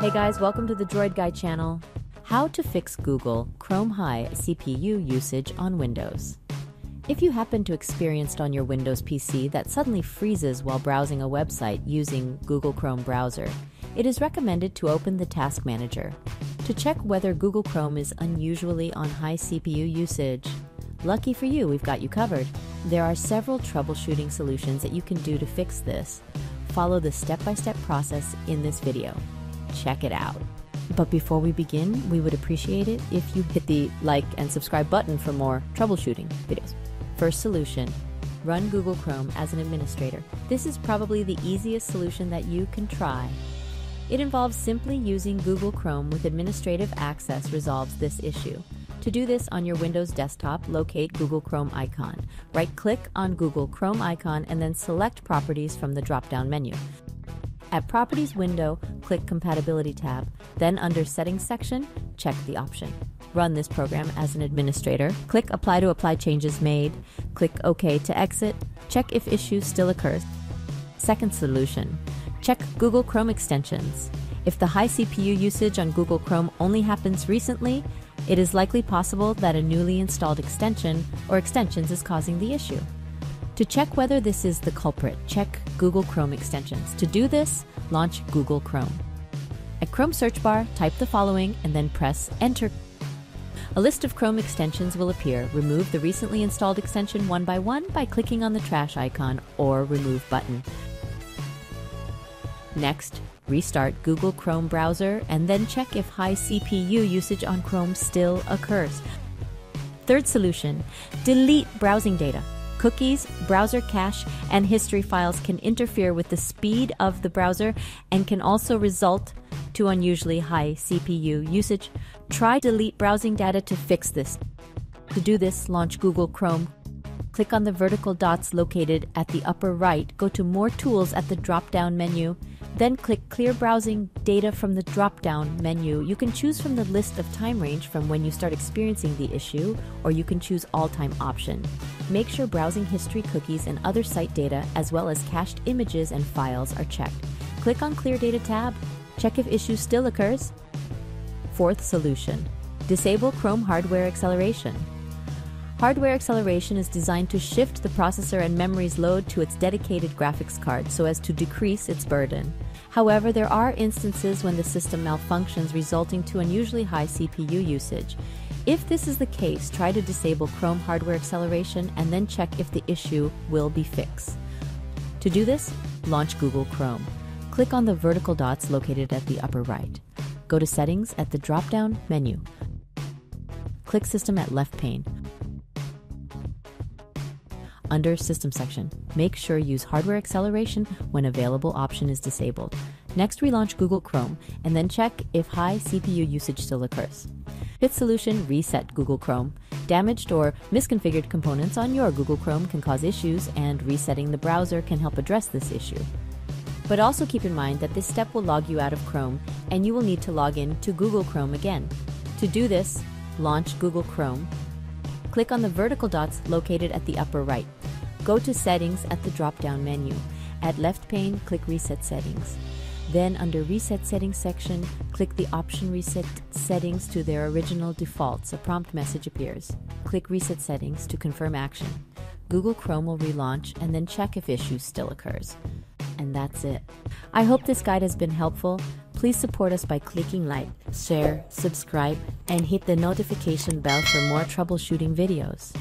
Hey guys, welcome to the Droid Guy channel. How to fix Google Chrome High CPU usage on Windows. If you happen to experience on your Windows PC that suddenly freezes while browsing a website using Google Chrome browser, it is recommended to open the Task Manager to check whether Google Chrome is unusually on high CPU usage. Lucky for you, we've got you covered. There are several troubleshooting solutions that you can do to fix this. Follow the step-by-step process in this video. Check it out. But before we begin, we would appreciate it if you hit the like and subscribe button for more troubleshooting videos. First solution, run Google Chrome as an administrator. This is probably the easiest solution that you can try. It involves simply using Google Chrome with administrative access resolves this issue. To do this on your Windows desktop, locate Google Chrome icon. Right-click on Google Chrome icon and then select Properties from the drop-down menu. At Properties window, click Compatibility tab. Then under Settings section, check the option. Run this program as an administrator. Click Apply to apply changes made. Click OK to exit. Check if issue still occurs. Second solution, check Google Chrome extensions. If the high CPU usage on Google Chrome only happens recently, it is likely possible that a newly installed extension or extensions is causing the issue. To check whether this is the culprit, check Google Chrome extensions. To do this, launch Google Chrome. At Chrome search bar, type the following and then press Enter. A list of Chrome extensions will appear. Remove the recently installed extension one by one by clicking on the trash icon or Remove button. Next, restart Google Chrome browser and then check if high CPU usage on Chrome still occurs. Third solution, delete browsing data. Cookies, browser cache, and history files can interfere with the speed of the browser and can also result to unusually high CPU usage. Try delete browsing data to fix this. To do this, launch Google Chrome. Click on the vertical dots located at the upper right, go to More Tools at the drop-down menu, then click Clear Browsing Data from the drop-down menu. You can choose from the list of time range from when you start experiencing the issue, or you can choose All Time option. Make sure browsing history cookies and other site data, as well as cached images and files are checked. Click on Clear Data tab. Check if issue still occurs. Fourth solution, disable Chrome hardware acceleration. Hardware acceleration is designed to shift the processor and memory's load to its dedicated graphics card so as to decrease its burden. However, there are instances when the system malfunctions resulting to unusually high CPU usage. If this is the case, try to disable Chrome hardware acceleration and then check if the issue will be fixed. To do this, launch Google Chrome. Click on the vertical dots located at the upper right. Go to Settings at the drop-down menu. Click System at left pane. Under System section, make sure use hardware acceleration when available option is disabled. Next, relaunch Google Chrome and then check if high CPU usage still occurs. Fifth solution, reset Google Chrome. Damaged or misconfigured components on your Google Chrome can cause issues and resetting the browser can help address this issue. But also keep in mind that this step will log you out of Chrome and you will need to log in to Google Chrome again. To do this, launch Google Chrome. Click on the vertical dots located at the upper right. Go to Settings at the drop-down menu. At left pane, click Reset Settings. Then under Reset Settings section, click the option Reset Settings to their original defaults. A prompt message appears. Click Reset Settings to confirm action. Google Chrome will relaunch and then check if issue still occurs. And that's it. I hope this guide has been helpful. Please support us by clicking like, share, subscribe, and hit the notification bell for more troubleshooting videos.